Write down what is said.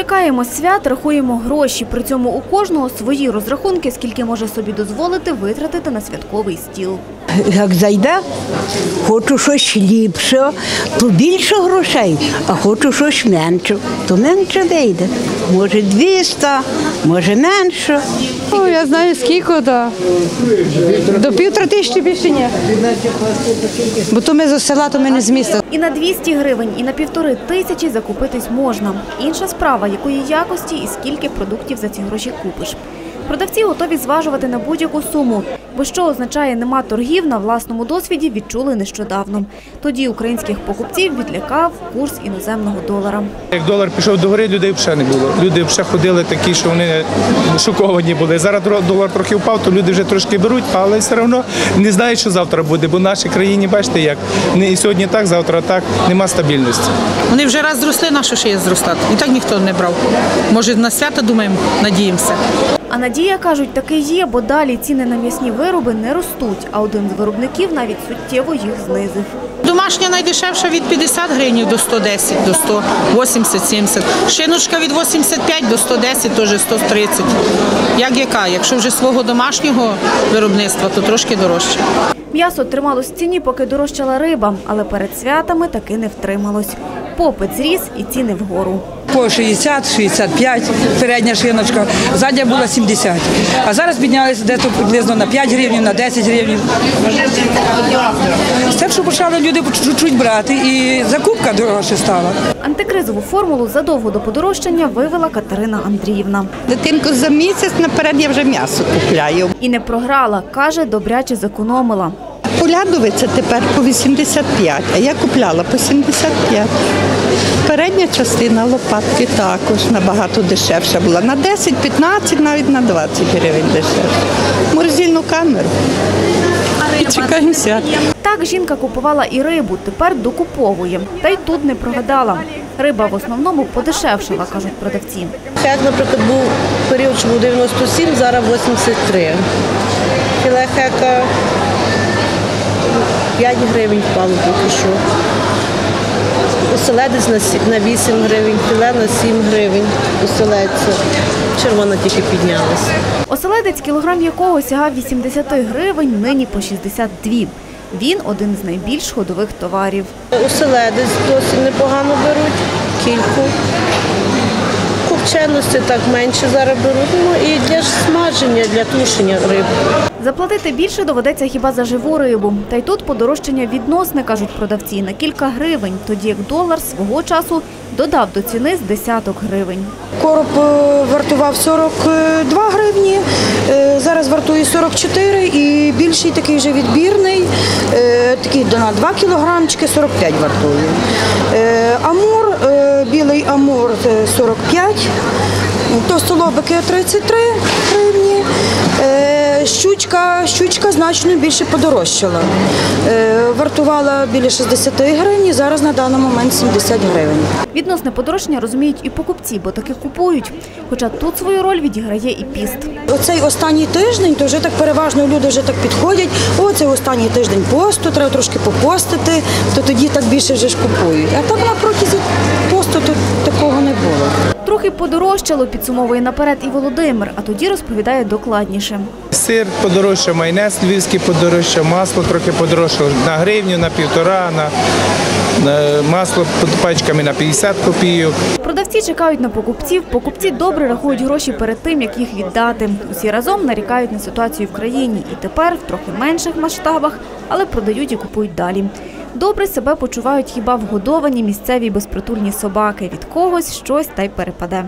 Чекаємо свят, рахуємо гроші. При цьому у кожного свої розрахунки, скільки може собі дозволити витратити на святковий стіл. Як зайде, хочу щось ліпше, то більше грошей, а хочу щось менше, то менше вийде. Може 200, може менше. Ну, я знаю скільки, да. До півтора тисячі більше ні. Бо то ми з села, то ми не з міста. І на 200 гривень, і на півтори тисячі закупитись можна. Інша справа, якої якості і скільки продуктів за ці гроші купиш. Продавці готові зважувати на будь-яку суму, бо що означає нема торгів на власному досвіді відчули нещодавно. Тоді українських покупців відлякав курс іноземного долара. Як долар пішов до гори, людей взагалі не було. Люди взагалі ходили такі, що вони шоковані були. Зараз долар трохи впав, то люди вже трошки беруть, але все одно не знають, що завтра буде. Бо в нашій країні, бачите, як не сьогодні так, завтра так, нема стабільності. Вони вже раз зросли, на що ще є зростати? І так ніхто не брав. Може, на свято думаємо, надіємося. А надія, кажуть, таки є, бо далі ціни на м'ясні вироби не ростуть, а один з виробників навіть суттєво їх знизив. Домашня найдешевша від 50 гривень до 110, до 180, 70. Шиночка від 85 до 110, теж 130. Як яка? Якщо вже свого домашнього виробництва, то трошки дорожче. М'ясо трималось в ціні, поки дорожчала риба, але перед святами таки не втрималось. Попит зріс і ціни вгору. По 60-65 передня шиночка, задня була 70. А зараз піднялися десь приблизно на 5 гривень, на 10 гривень. З тим, що почали люди чуть-чуть брати, і закупка дорожче стала. Антикризову формулу задовго до подорожчання вивела Катерина Андріївна. Дитинку за місяць наперед я вже м'ясо купляю. І не програла, каже, добряче зекономила. Полядовиця тепер по 85, а я купляла по 75. Передня частина лопатки також набагато дешевша була. На 10, 15, навіть на 20 гривень дешевше. Морозильну камеру. І чекаємо свят. Так жінка купувала і рибу, тепер докуповує. Та й тут не прогадала. Риба в основному подешевшала, кажуть продавці. Як, наприклад, був період, що був 97, зараз 83. Філе хека 5 гривень впало поки що. Оселедець на 8 гривень, філе на 7 гривень. Оселедця. Червона тільки піднялася. Оселедець, кілограм якого сягав 80 гривень, нині по 62. Він один з найбільш ходових товарів. Оселедець досить непогано беруть, кільку. Копченості так менше зараз беруть. Ну і для ж смаження, для тушення риби. Заплатити більше доведеться хіба за живу рибу. Та й тут подорожчання відносне, кажуть продавці, на кілька гривень, тоді як долар свого часу додав до ціни з десяток гривень. Короб е, вартував 42 гривні, е, зараз вартує 44 і більший такий вже відбірний, е, такий на 2 кілограмчики 45 вартує. 45, товстолобики 33 гривні. Е, Щучка, щучка значно більше подорожчала. Е, Вартувала біля 60 гривень, зараз на даний момент 70 гривень. Відносне подорожчання розуміють і покупці, бо таки купують. Хоча тут свою роль відіграє і піст. Оцей останній тиждень, то вже так переважно люди вже так підходять. О, це останній тиждень посту, треба трошки попостити, то тоді так більше вже ж купують. А так на протязі посту то такого не було. Трохи подорожчало, підсумовує наперед і Володимир, а тоді розповідає докладніше. Сир подорожчав, майонез львівський подорожчав, масло трохи подорожчало на гривню, на півтора, на, на масло під пачками на 50 копійок. Продавці чекають на покупців. Покупці добре рахують гроші перед тим, як їх віддати. Усі разом нарікають на ситуацію в країні і тепер в трохи менших масштабах, але продають і купують далі. Добре себе почувають хіба вгодовані місцеві безпритульні собаки. Від когось щось та й перепаде.